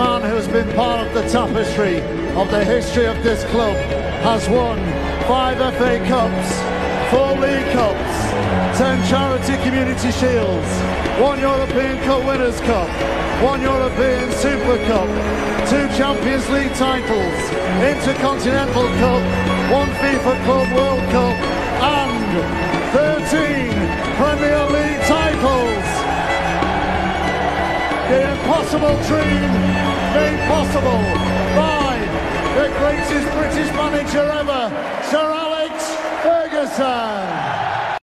man who has been part of the tapestry of the history of this club has won five FA Cups, four League Cups, ten Charity Community Shields, one European Cup Winners' Cup, one European Super Cup, two Champions League titles, Intercontinental Cup, one FIFA Club World Cup, The impossible dream made possible by the greatest British manager ever, Sir Alex Ferguson.